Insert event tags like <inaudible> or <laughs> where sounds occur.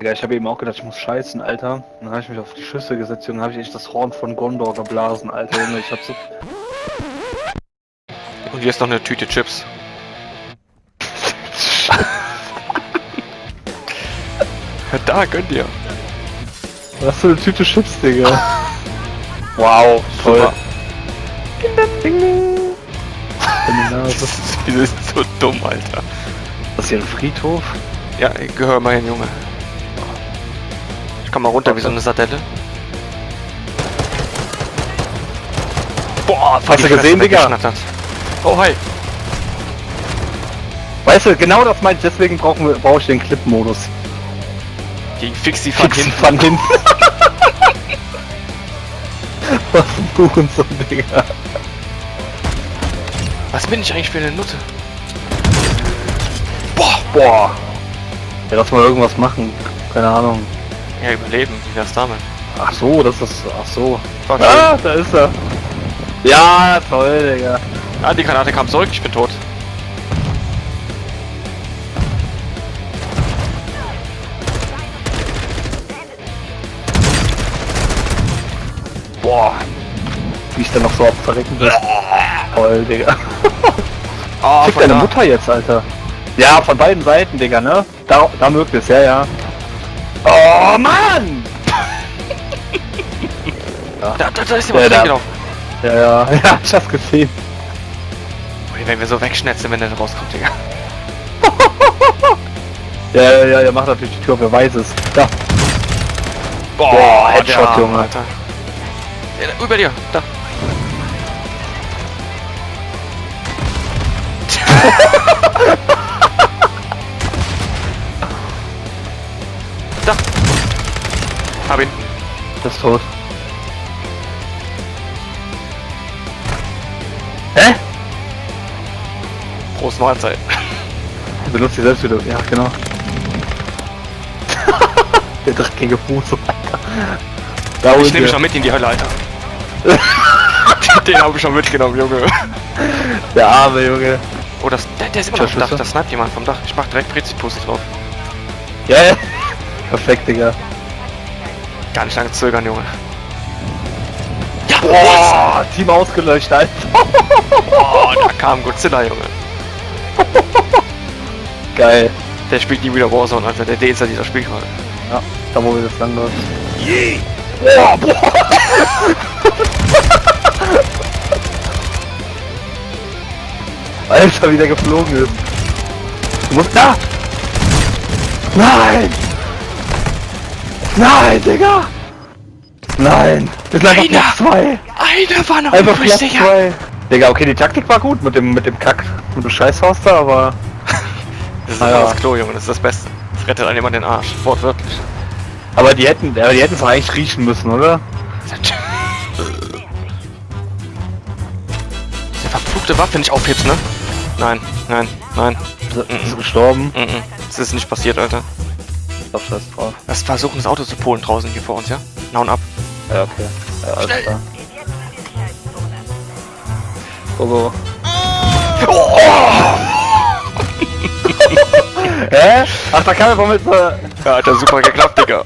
Digga, ich habe eben auch gedacht, ich muss scheißen, Alter. Dann habe ich mich auf die Schüssel gesetzt, Junge, habe ich echt das Horn von Gondor geblasen, Alter, Junge. Ich hab so... <laughs> Und hier ist noch eine Tüte Chips. <laughs> da, gönnt ihr. Was für eine Tüte Chips, Digga. <laughs> wow, toll. Die sind so dumm, Alter. Das ist hier ein Friedhof? Ja, gehör mal hin, Junge. Ich komm mal runter wie so eine Sardelle. Boah, Hast du gesehen, Digga? Oh, hi. Weißt du, genau das meint, deswegen brauchen wir, brauche ich den Clip-Modus. Gegen Fixi von Fix hinten. von hinten. <laughs> Was ein Hurensohn, Digga. Was bin ich eigentlich für eine Nutte? Boah. Ja, lass mal irgendwas machen. Keine Ahnung. Ja, überleben. Wie wär's damit? Ach so, das ist. Ach so. Ah, da ist er. Ja, toll, Digga. Ah, die Granate kam zurück. Ich bin tot. Boah. Wie ich dann noch so auf verrecken will. Toll, Digga. Oh, Fick deine da. Mutter jetzt, Alter. Ja, von beiden Seiten, Digga, ne? Da, da mögt es, ja, ja. Oh, Mann! <laughs> Da, da, da ist jemand Ja, da. reingelaufen. Ja, ja, <laughs> ja, ich hab's gesehen. Ui, Wenn wir so wegschnetzen, wenn der rauskommt, Digga. <laughs> Ja, ja, ja, der macht natürlich die Tür, wer weiß es. Da. Boah, Headshot, Junge. Alter. Ja, da, über dir, da. da. Hab ihn. Das ist tot. Hä? <laughs> Prost Mahlzeit. Du benutzt die selbst wieder. Ja, genau. <laughs> Der dreckige Fuß, Alter. Da Ich nehme ihr. schon mit in die Hölle, Alter. <laughs> Den habe ich schon mitgenommen, Junge. Der arme Junge. Oh, das, der, der ist immer noch Dach. Das sniped jemand vom Dach. Ich mach direkt Präzipusse drauf. Ja, ja. Perfekt, Digga. Gar nicht lange zögern, Junge. Ja, Boah, Team ausgelöscht, Alter. Oh, da kam Godzilla, Junge. <laughs> Geil. Der spielt nie wieder Warzone, Alter. Der deinstalliert das Spiel gerade. Ja, da wo wir jetzt lang läuft. Boah, boah. <laughs> Alter, wie der geflogen ist. Du musst da! Nein! Nein, Digga! Nein! Wir sind einfach Einer! Platz 2! Einer war noch Einfach übrig, Platz Digga. 2! Digga, okay, die Taktik war gut mit dem mit dem Kack und du Scheißhaus da, aber. <laughs> Das ist Ah, einfach ja. das Klo, Junge. Das ist das Beste. Das rettet einem jemand den Arsch. Wortwörtlich. Aber die hätten, aber die hätten es eigentlich riechen müssen, oder? Diese verfluchte Waffe nicht aufhebst, ne? Nein, nein, nein. Ist ist gestorben? Mm -mm. Das ist nicht passiert, Alter. Glaub, scheiß drauf. Lass versuchen, das Auto zu polen draußen hier vor uns, ja? Hauen ab. Ja, okay. Ja, alles Schnell. klar. Go, go. <laughs> Hä? Ach, da kam er mit. Ja, Alter, super geklappt, Digga.